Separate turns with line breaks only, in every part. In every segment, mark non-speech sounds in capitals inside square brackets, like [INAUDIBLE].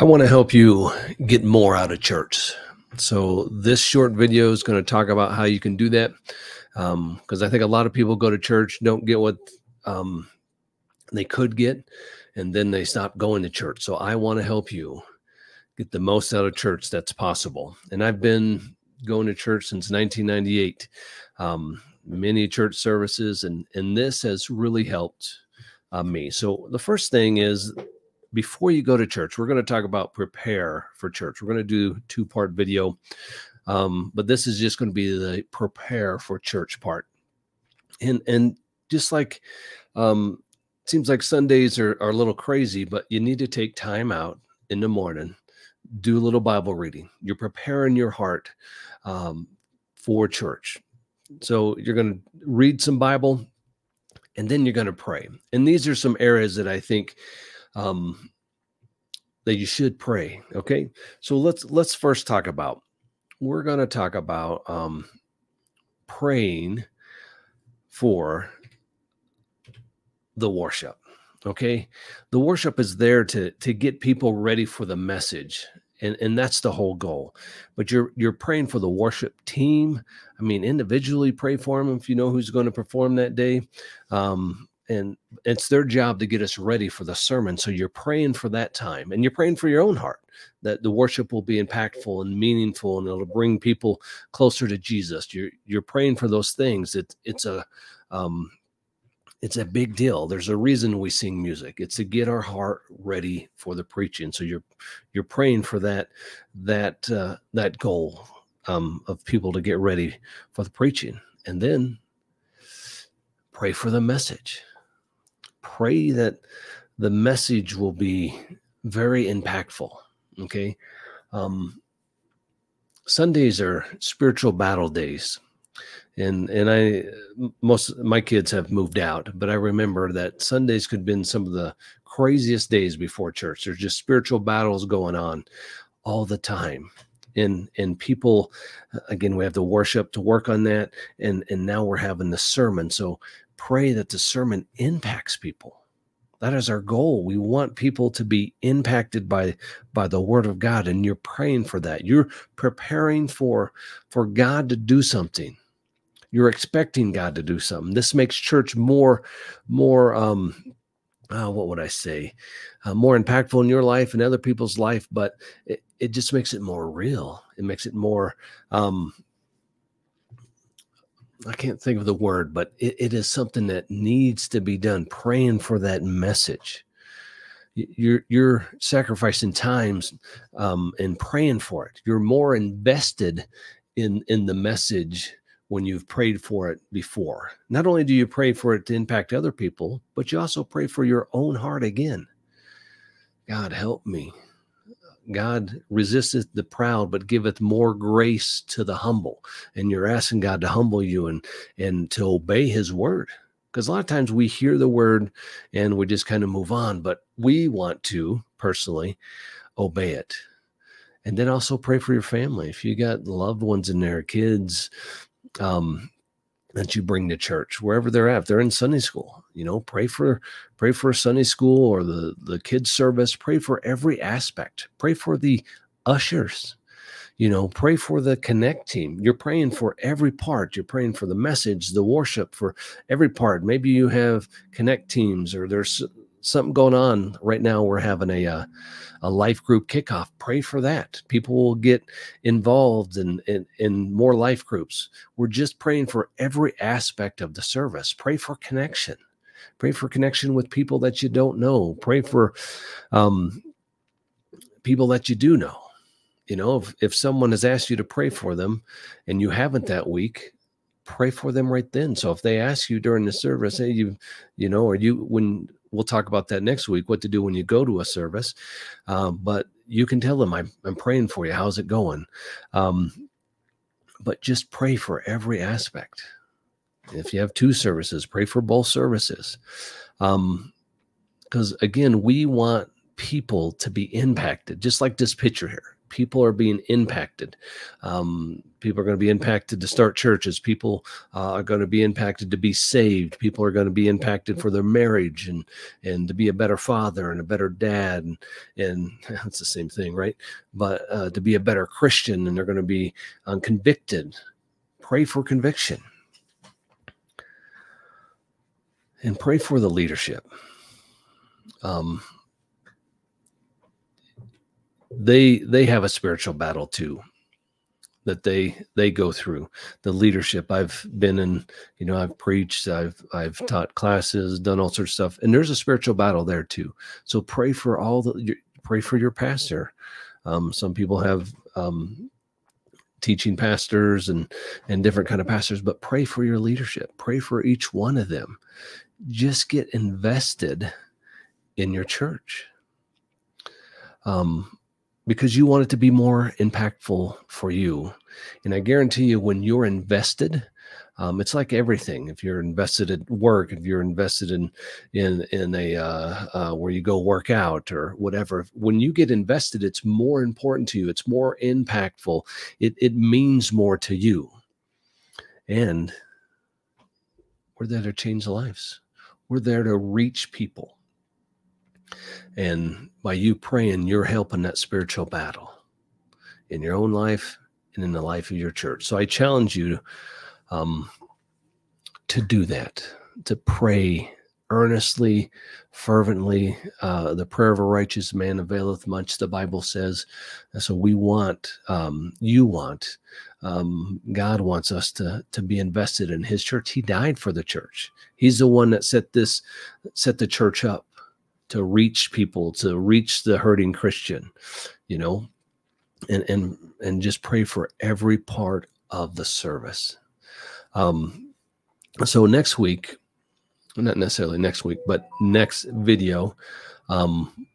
I want to help you get more out of church. So this short video is going to talk about how you can do that. Because um, I think a lot of people go to church, don't get what um, they could get, and then they stop going to church. So I want to help you get the most out of church that's possible. And I've been going to church since 1998, um, many church services, and and this has really helped uh, me. So the first thing is before you go to church, we're going to talk about prepare for church. We're going to do two part video, um, but this is just going to be the prepare for church part. And and just like um, seems like Sundays are, are a little crazy, but you need to take time out in the morning, do a little Bible reading. You're preparing your heart um, for church. So you're going to read some Bible, and then you're going to pray. And these are some areas that I think um, that you should pray. Okay, so let's let's first talk about. We're going to talk about um, praying for the worship. Okay, the worship is there to to get people ready for the message and and that's the whole goal but you're you're praying for the worship team i mean individually pray for them if you know who's going to perform that day um, and it's their job to get us ready for the sermon. So you're praying for that time and you're praying for your own heart that the worship will be impactful and meaningful and it'll bring people closer to jesus. You're you're praying for those things. It, it's a um, it's a big deal. There's a reason we sing music. It's to get our heart ready for the preaching. So you're you're praying for that that uh, that goal um, of people to get ready for the preaching. And then pray for the message pray that the message will be very impactful. Okay. Um, Sundays are spiritual battle days. And and I most my kids have moved out, but I remember that Sundays could have been some of the craziest days before church. There's just spiritual battles going on all the time. And and people again we have the worship to work on that and and now we're having the sermon. So pray that the sermon impacts people. That is our goal. We want people to be impacted by by the word of God and you're praying for that. You're preparing for for God to do something. You're expecting God to do something. This makes church more more um uh, what would I say? Uh, more impactful in your life and other people's life, but it, it just makes it more real. It makes it more um I can't think of the word, but it, it is something that needs to be done. Praying for that message. You're you're sacrificing times um, and praying for it. You're more invested in in the message when you've prayed for it before. Not only do you pray for it to impact other people, but you also pray for your own heart again. God help me God resisteth the proud, but giveth more grace to the humble. And you're asking God to humble you and and to obey his word. Because a lot of times we hear the word and we just kind of move on, but we want to personally obey it. And then also pray for your family. If you got loved ones in there, kids, um, that you bring to church wherever they're at if they're in sunday school you know pray for pray for sunday school or the the kids service pray for every aspect. Pray for the ushers you know pray for the connect team. You're praying for every part. You're praying for the message the worship for every part. Maybe you have connect teams or there's something going on right now. We're having a uh, a life group kickoff. Pray for that. People will get involved in, in in more life groups. We're just praying for every aspect of the service. Pray for connection. Pray for connection with people that you don't know. Pray for um, people that you do know. You know, if, if someone has asked you to pray for them and you haven't that week, pray for them right then. So if they ask you during the service, hey, you, you know, or you when we'll talk about that next week what to do when you go to a service. Um, but you can tell them I'm, I'm praying for you. How's it going? Um, but just pray for every aspect. If you have two services pray for both services. Because um, again we want people to be impacted just like this picture here people are being impacted. Um, people are going to be impacted to start churches. People uh, are going to be impacted to be saved. People are going to be impacted for their marriage and and to be a better father and a better dad. And [LAUGHS] that's the same thing, right? But uh, to be a better Christian, and they're going to be um, convicted. Pray for conviction. And pray for the leadership. Um, they they have a spiritual battle too that they they go through. The leadership i've been in you know i've preached i've i've taught classes done all sorts of stuff and there's a spiritual battle there too. So pray for all the pray for your pastor. Um, some people have um, teaching pastors and and different kind of pastors but pray for your leadership. Pray for each one of them. Just get invested in your church. Um because you want it to be more impactful for you. And I guarantee you, when you're invested, um, it's like everything. If you're invested at work, if you're invested in in in a uh, uh, where you go work out or whatever, when you get invested, it's more important to you. It's more impactful. It it means more to you, and we're there to change lives. We're there to reach people. And by you praying, you're helping that spiritual battle in your own life and in the life of your church. So I challenge you to, um, to do that, to pray earnestly, fervently. Uh, the prayer of a righteous man availeth much, the Bible says. And so we want, um, you want, um, God wants us to to be invested in His church. He died for the church. He's the one that set this, set the church up to reach people, to reach the hurting Christian, you know, and and and just pray for every part of the service. Um, so next week, not necessarily next week, but next video, um,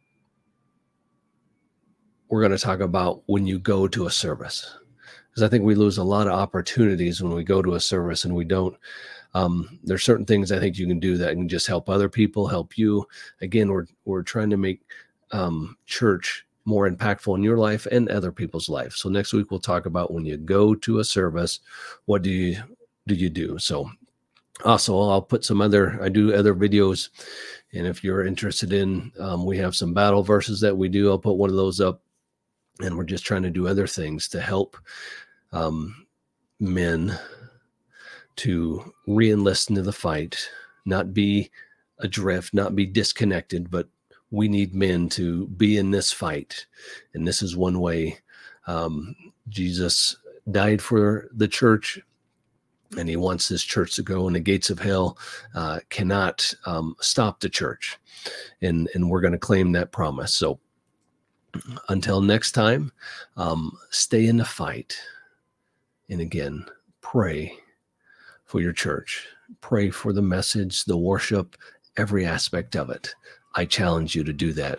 we're going to talk about when you go to a service because I think we lose a lot of opportunities when we go to a service and we don't um, there's certain things I think you can do that can just help other people, help you. Again, we're we're trying to make um, church more impactful in your life and other people's life. So next week we'll talk about when you go to a service, what do you do you do? So also I'll put some other I do other videos, and if you're interested in, um, we have some battle verses that we do. I'll put one of those up, and we're just trying to do other things to help um, men to re-enlist into the fight, not be adrift, not be disconnected, but we need men to be in this fight. And this is one way um, Jesus died for the church and he wants this church to go and the gates of hell uh, cannot um, stop the church. And and we're going to claim that promise. So until next time um, stay in the fight. And again pray for your church. Pray for the message, the worship, every aspect of it. I challenge you to do that.